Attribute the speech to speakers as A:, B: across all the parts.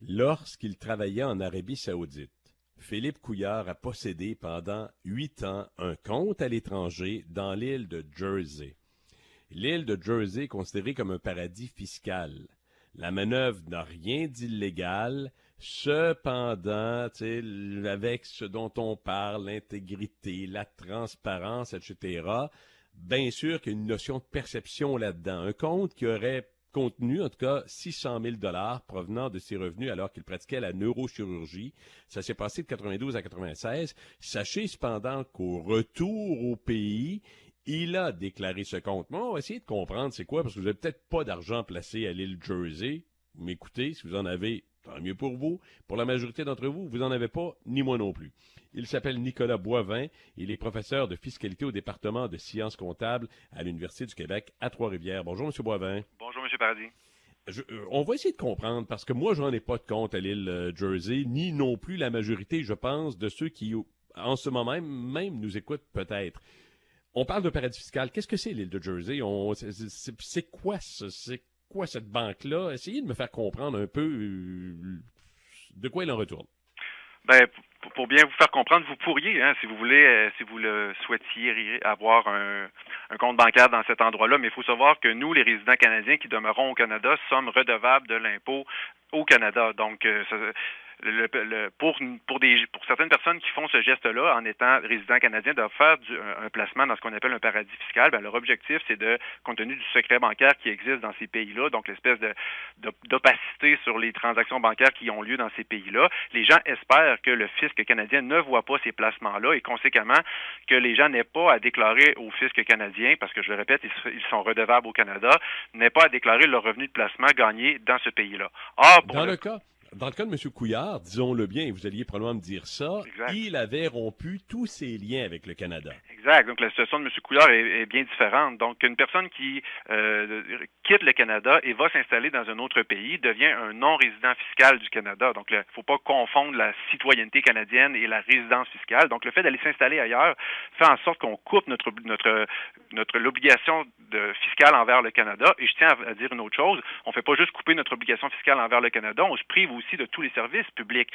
A: lorsqu'il travaillait en Arabie saoudite. Philippe Couillard a possédé pendant huit ans un compte à l'étranger dans l'île de Jersey. L'île de Jersey est considérée comme un paradis fiscal. La manœuvre n'a rien d'illégal, cependant, avec ce dont on parle, l'intégrité, la transparence, etc., bien sûr qu'il y a une notion de perception là-dedans. Un compte qui aurait contenu, en tout cas 600 000 dollars provenant de ses revenus alors qu'il pratiquait la neurochirurgie. Ça s'est passé de 92 à 96. Sachez cependant qu'au retour au pays, il a déclaré ce compte. On va essayer de comprendre c'est quoi, parce que vous n'avez peut-être pas d'argent placé à l'île Jersey. Mais écoutez, si vous en avez, tant mieux pour vous. Pour la majorité d'entre vous, vous n'en avez pas, ni moi non plus. Il s'appelle Nicolas Boivin. Il est professeur de fiscalité au département de sciences comptables à l'Université du Québec à Trois-Rivières. Bonjour, M. Boivin.
B: Bonjour,
A: Euh, on va essayer de comprendre, parce que moi, je n'en ai pas de compte à l'île euh, Jersey, ni non plus la majorité, je pense, de ceux qui, en ce moment même, même nous écoutent peut-être. On parle de paradis fiscal. Qu'est-ce que c'est l'île de Jersey? C'est quoi ça? C'est quoi cette banque-là? Essayez de me faire comprendre un peu euh, de quoi il en retourne.
B: Ben, pour bien vous faire comprendre, vous pourriez, hein, si vous voulez, euh, si vous le souhaitiez, avoir un, compte bancaire dans cet endroit-là, mais il faut savoir que nous, les résidents canadiens qui demeurons au Canada, sommes redevables de l'impôt au Canada. Donc, euh, le, pour, pour, des, pour certaines personnes qui font ce geste-là en étant résidents canadiens de faire du, un, placement dans ce qu'on appelle un paradis fiscal, ben, leur objectif, c'est de, compte tenu du secret bancaire qui existe dans ces pays-là, donc l'espèce de, d'opacité sur les transactions bancaires qui ont lieu dans ces pays-là, les gens espèrent que le fisc canadien ne voit pas ces placements-là et conséquemment que les gens n'aient pas à déclarer au fisc canadien, parce que je le répète, ils, sont redevables au Canada, n'aient pas à déclarer leur revenu de placement gagné dans ce pays-là.
A: Or, pour dans le cas dans le cas de M. Couillard, disons-le bien, et vous alliez probablement me dire ça, il avait rompu tous ses liens avec le Canada.
B: Exact. Donc, la situation de M. Couillard est, bien différente. Donc, une personne qui euh, quitte le Canada et va s'installer dans un autre pays devient un non-résident fiscal du Canada. Donc, il ne faut pas confondre la citoyenneté canadienne et la résidence fiscale. Donc, le fait d'aller s'installer ailleurs fait en sorte qu'on coupe notre, notre, notre, l'obligation fiscale envers le Canada. Et je tiens à, dire une autre chose. On ne fait pas juste couper notre obligation fiscale envers le Canada, on se prive aussi de tous les services publics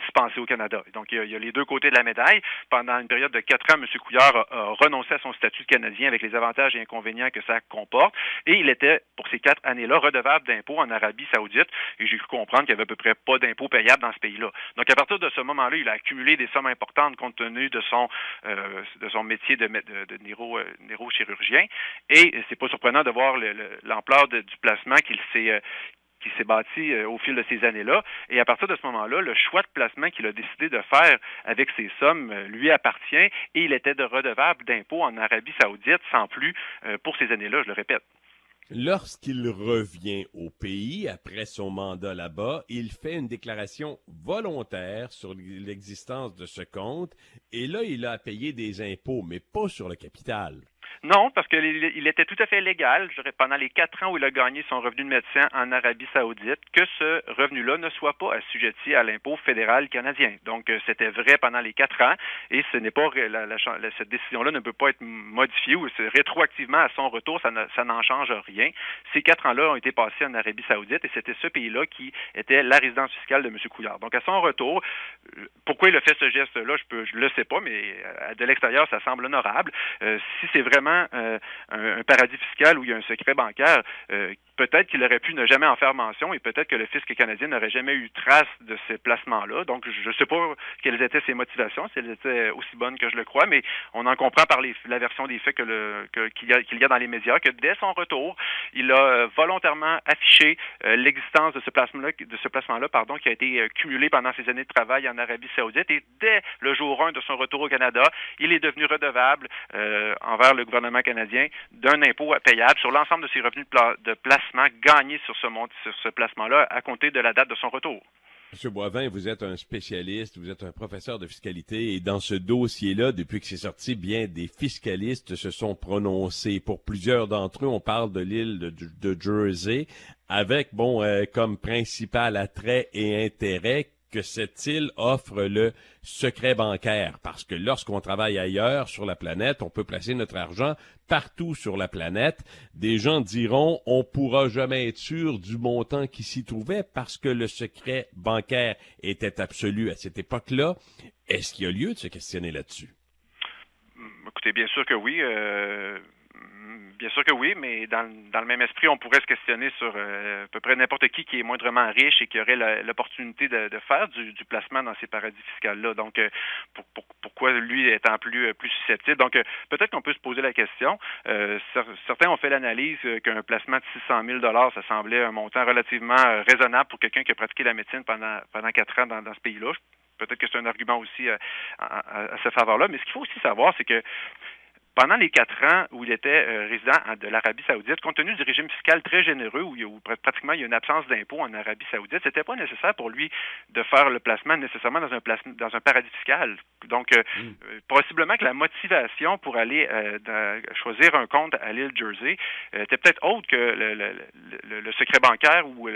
B: dispensés au Canada. Donc, il y, a, les deux côtés de la médaille. Pendant une période de quatre ans, M. Couillard a, renoncé à son statut de Canadien avec les avantages et inconvénients que ça comporte. Et il était, pour ces quatre années-là, redevable d'impôts en Arabie Saoudite. Et j'ai cru comprendre qu'il n'y avait à peu près pas d'impôts payables dans ce pays-là. Donc, à partir de ce moment-là, il a accumulé des sommes importantes compte tenu de son, euh, de son métier de, de, de euh, neurochirurgien. Et c'est pas surprenant de voir l'ampleur du placement qu'il s'est euh, qui s'est bâti euh, au fil de ces années-là. Et à partir de ce moment-là, le choix de placement qu'il a décidé de faire avec ces sommes euh, lui appartient et il était de redevable d'impôts en Arabie saoudite sans plus euh, pour ces années-là, je le répète.
A: Lorsqu'il revient au pays après son mandat là-bas, il fait une déclaration volontaire sur l'existence de ce compte et là, il a payé des impôts, mais pas sur le capital.
B: Non, parce qu'il était tout à fait légal, je dirais, pendant les quatre ans où il a gagné son revenu de médecin en Arabie saoudite, que ce revenu-là ne soit pas assujetti à l'impôt fédéral canadien. Donc, euh, c'était vrai pendant les quatre ans et ce n'est pas cette décision-là ne peut pas être modifiée ou rétroactivement à son retour, ça n'en change rien. Ces quatre ans-là ont été passés en Arabie saoudite et c'était ce pays-là qui était la résidence fiscale de M. Couillard. Donc, à son retour, euh, pourquoi il a fait ce geste-là, je ne le sais pas, mais euh, de l'extérieur, ça semble honorable. si c'est vraiment euh, un, paradis fiscal où il y a un secret bancaire, euh, peut-être qu'il aurait pu ne jamais en faire mention et peut-être que le fisc canadien n'aurait jamais eu trace de ces placements-là. Donc, je ne sais pas quelles étaient ses motivations, si elles étaient aussi bonnes que je le crois, mais on en comprend par la version des faits qu'il y, a, dans les médias que dès son retour, il a euh, volontairement affiché l'existence de ce placement-là, pardon, qui a été cumulé pendant ses années de travail en Arabie Saoudite et dès le jour 1 de son retour au Canada, il est devenu redevable envers le gouvernement canadien d'un impôt payable sur l'ensemble de ses revenus de placement gagnés sur ce, sur ce placement-là à compter de la date de son retour.
A: Monsieur Boivin, vous êtes un spécialiste, vous êtes un professeur de fiscalité et dans ce dossier-là, depuis que c'est sorti, bien des fiscalistes se sont prononcés. Pour plusieurs d'entre eux, on parle de l'île de, Jersey avec, bon, euh, comme principal attrait et intérêt que cette île offre le secret bancaire, parce que lorsqu'on travaille ailleurs sur la planète, on peut placer notre argent partout sur la planète. Des gens diront, on pourra jamais être sûr du montant qui s'y trouvait parce que le secret bancaire était absolu à cette époque-là. Est-ce qu'il y a lieu de se questionner là-dessus?
B: Écoutez, bien sûr que oui. Euh, Bien sûr que oui, mais dans, dans, le même esprit, on pourrait se questionner sur euh, à peu près n'importe qui qui est moindrement riche et qui aurait l'opportunité de, de, faire du, du, placement dans ces paradis fiscaux-là. Donc, euh, pour, pour, pourquoi lui étant plus, euh, susceptible? Donc, peut-être qu'on peut se poser la question. certains ont fait l'analyse qu'un placement de 600 000 ça semblait un montant relativement raisonnable pour quelqu'un qui a pratiqué la médecine pendant, pendant quatre ans dans, ce pays-là. Peut-être que c'est un argument aussi à, à, à ce faveur-là. Mais ce qu'il faut aussi savoir, c'est que pendant les quatre ans où il était euh, résident de l'Arabie Saoudite, compte tenu du régime fiscal très généreux où, il y a, pratiquement il y a une absence d'impôt en Arabie Saoudite, c'était pas nécessaire pour lui de faire le placement nécessairement dans un dans un paradis fiscal. Donc euh, mm. euh, possiblement que la motivation pour aller choisir un compte à l'île Jersey était peut-être autre que le, le, le, secret bancaire ou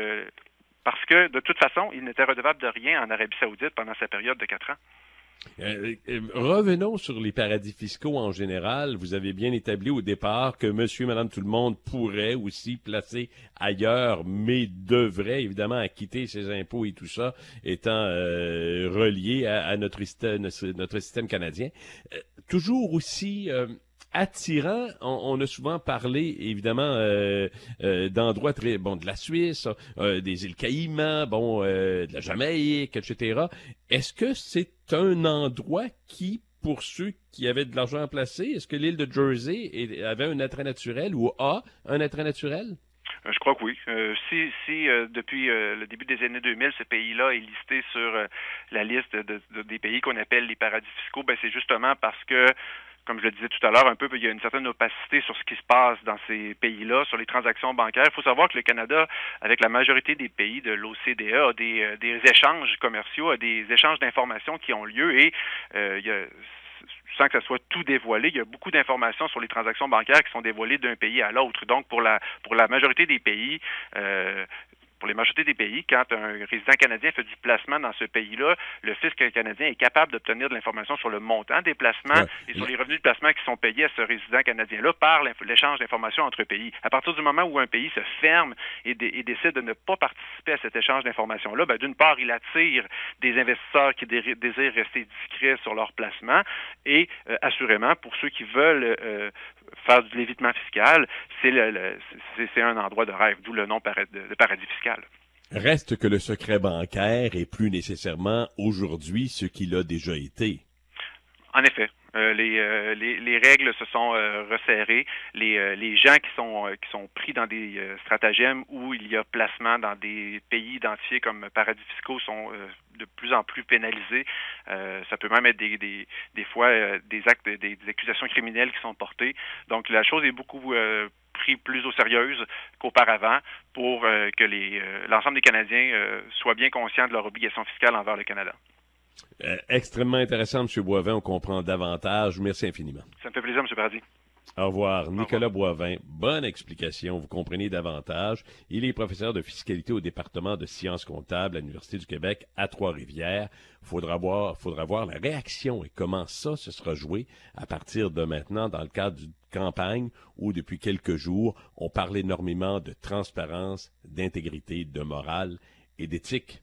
B: parce que de toute façon, il n'était redevable de rien en Arabie Saoudite pendant sa période de quatre ans.
A: Euh, euh, revenons sur les paradis fiscaux en général. Vous avez bien établi au départ que monsieur et madame tout le monde pourrait aussi placer ailleurs, mais devrait évidemment acquitter ses impôts et tout ça, étant euh, relié à, notre, notre, système canadien. toujours aussi attirant. On, a souvent parlé, évidemment, euh, euh, d'endroits très, bon, de la Suisse, euh, des îles Caïmans, bon, de la Jamaïque, etc. Est-ce que c'est un endroit qui, pour ceux qui avaient de l'argent à placer, est-ce que l'île de Jersey avait un attrait naturel ou a un attrait naturel?
B: Je crois que oui. si si depuis le début des années 2000, ce pays-là est listé sur la liste des pays qu'on appelle les paradis fiscaux, ben c'est justement parce que comme je le disais tout à l'heure, un peu, il y a une certaine opacité sur ce qui se passe dans ces pays-là, sur les transactions bancaires. Il faut savoir que le Canada, avec la majorité des pays de l'OCDE, a des, euh, des, échanges commerciaux, a des échanges d'informations qui ont lieu et euh, il y a sans que ça soit tout dévoilé, il y a beaucoup d'informations sur les transactions bancaires qui sont dévoilées d'un pays à l'autre. Donc, pour la pour la majorité des pays, euh, pour les majorités des pays, quand un résident canadien fait du placement dans ce pays-là, le fisc canadien est capable d'obtenir de l'information sur le montant des placements et sur les revenus de placement qui sont payés à ce résident canadien-là par l'échange d'informations entre pays. À partir du moment où un pays se ferme et, décide de ne pas participer à cet échange d'informations-là, ben, d'une part, il attire des investisseurs qui désirent rester discrets sur leur placement et euh, assurément, pour ceux qui veulent euh, faire du lévitement fiscal, c'est un endroit de rêve, d'où le nom de paradis fiscal.
A: Reste que le secret bancaire est plus nécessairement aujourd'hui ce qu'il a déjà été.
B: En effet. Euh, euh, les, les, règles se sont euh, resserrées. Les, gens qui sont pris dans des stratagèmes où il y a placement dans des pays identifiés comme paradis fiscaux sont de plus en plus pénalisés. ça peut même être des, fois des des, accusations criminelles qui sont portées. Donc la chose est beaucoup pris plus au sérieux qu'auparavant pour que l'ensemble des Canadiens soient bien conscients de leur obligation fiscale envers le Canada.
A: Euh, extrêmement intéressant, M. Boivin. On comprend davantage. Merci infiniment.
B: Ça me fait plaisir, M. Paradis.
A: Au revoir. Nicolas Boivin, bonne explication, vous comprenez davantage. Il est professeur de fiscalité au département de sciences comptables à l'Université du Québec à Trois-Rivières. Faudra voir, faudra voir la réaction et comment ça se sera joué à partir de maintenant dans le cadre d'une campagne où depuis quelques jours, on parle énormément de transparence, d'intégrité, de morale et d'éthique